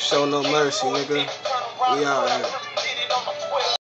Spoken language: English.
Show no mercy, nigga. We out here.